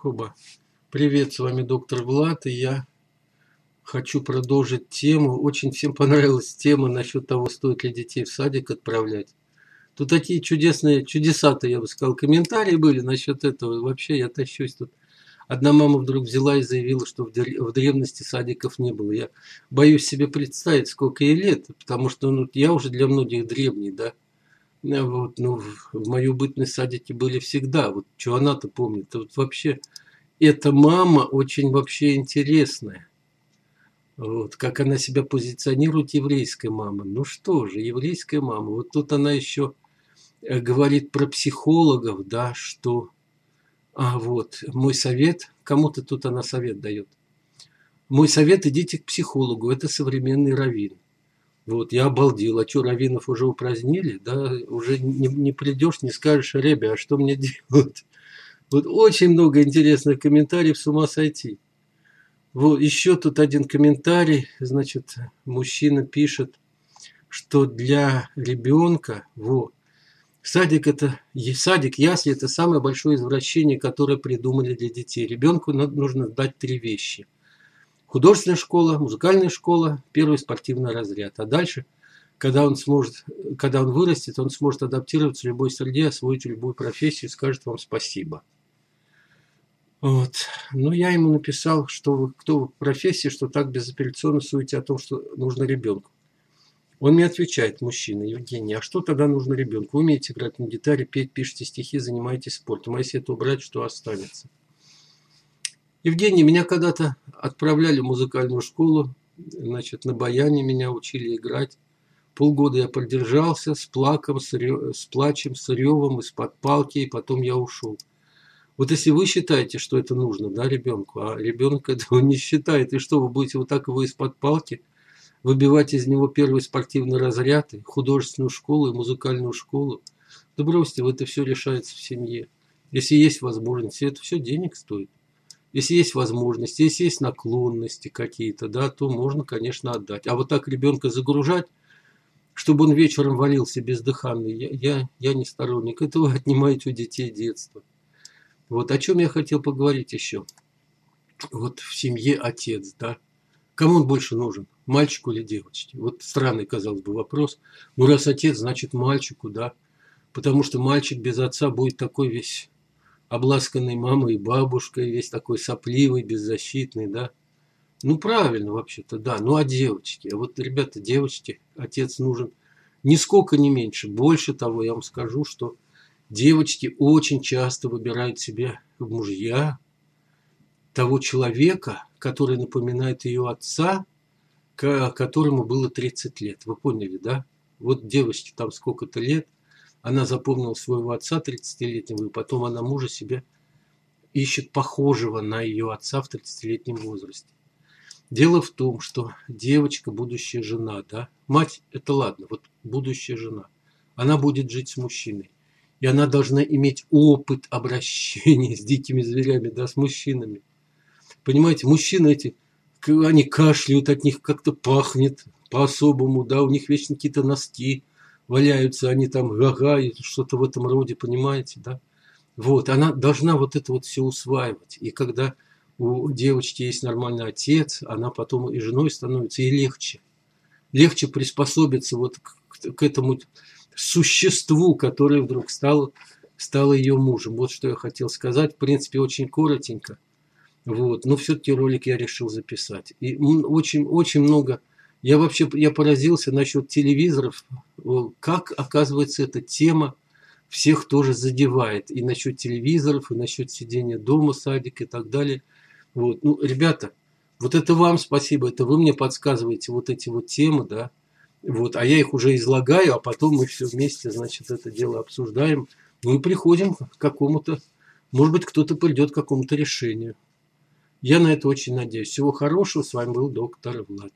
Хоба. Привет, с вами доктор Влад, и я хочу продолжить тему. Очень всем понравилась тема насчет того, стоит ли детей в садик отправлять. Тут такие чудесные, чудеса-то, я бы сказал, комментарии были насчет этого. Вообще я тащусь тут. Одна мама вдруг взяла и заявила, что в древности садиков не было. Я боюсь себе представить, сколько ей лет, потому что ну, я уже для многих древний, да. Вот, ну, в мою бытность садики были всегда. Вот что она-то помнит. Вот вообще, эта мама очень вообще интересная. Вот, как она себя позиционирует, еврейская мама. Ну что же, еврейская мама. Вот тут она еще э, говорит про психологов, да, что... А вот, мой совет, кому-то тут она совет дает. Мой совет, идите к психологу, это современный раввин. Вот, я обалдел, а что, раввинов уже упразднили, да, уже не, не придешь, не скажешь, ребя, а что мне делать? Вот очень много интересных комментариев, с ума сойти. Вот еще тут один комментарий, значит, мужчина пишет, что для ребенка, вот, садик это, садик, ясли это самое большое извращение, которое придумали для детей. Ребенку нужно дать три вещи. Художественная школа, музыкальная школа, первый спортивный разряд. А дальше, когда он сможет, когда он вырастет, он сможет адаптироваться в любой среде, освоить любую профессию и скажет вам спасибо. Вот. Но я ему написал, что вы, кто в профессии, что так безапелляционно суете о том, что нужно ребенку. Он мне отвечает, мужчина, Евгений, а что тогда нужно ребенку? Умеете играть на гитаре, петь, пишете стихи, занимаетесь спортом. А если это убрать, что останется? Евгений, меня когда-то отправляли в музыкальную школу, значит, на баяне меня учили играть. Полгода я продержался с плаком, с, рев, с плачем, с ревом, из-под палки, и потом я ушел. Вот если вы считаете, что это нужно, да, ребенку, а ребенок этого не считает, и что, вы будете вот так его из-под палки выбивать из него первый спортивный разряд, и художественную школу, и музыкальную школу? Да бросьте, это все решается в семье. Если есть возможность, это все денег стоит. Если есть возможность, если есть наклонности какие-то, да, то можно, конечно, отдать. А вот так ребенка загружать, чтобы он вечером валился бездыханный, я, я, я не сторонник. Это вы отнимаете у детей детство. Вот о чем я хотел поговорить еще. Вот в семье отец, да. Кому он больше нужен? Мальчику или девочке? Вот странный, казалось бы, вопрос. Ну, раз отец, значит мальчику, да. Потому что мальчик без отца будет такой весь обласканный мамой и бабушкой, весь такой сопливый, беззащитный, да. Ну, правильно вообще-то, да. Ну, а девочки? А вот, ребята, девочки, отец нужен нисколько не меньше. Больше того, я вам скажу, что девочки очень часто выбирают себе в мужья того человека, который напоминает ее отца, которому было 30 лет. Вы поняли, да? Вот девочке там сколько-то лет, она запомнила своего отца 30-летнего, и потом она мужа себе ищет похожего на ее отца в 30-летнем возрасте. Дело в том, что девочка, будущая жена, да, мать, это ладно, вот будущая жена, она будет жить с мужчиной и она должна иметь опыт обращения с дикими зверями, да, с мужчинами. Понимаете, мужчины эти, они кашляют, от них как-то пахнет по-особому, да, у них вечно какие-то носки валяются, они там гагают, что-то в этом роде, понимаете, да. Вот, она должна вот это вот все усваивать. И когда у девочки есть нормальный отец, она потом и женой становится, и легче. Легче приспособиться вот к, к этому существу, которое вдруг стало, стало ее мужем. Вот что я хотел сказать. В принципе, очень коротенько. Вот. Но все-таки ролик я решил записать. И очень, очень много... Я вообще я поразился насчет телевизоров. Как, оказывается, эта тема всех тоже задевает. И насчет телевизоров, и насчет сидения дома, садик и так далее. Вот. Ну, ребята, вот это вам спасибо. Это вы мне подсказываете вот эти вот темы, да. Вот, а я их уже излагаю, а потом мы все вместе, значит, это дело обсуждаем. Ну и приходим к какому-то, может быть, кто-то придет к какому-то решению. Я на это очень надеюсь. Всего хорошего. С вами был доктор Влад.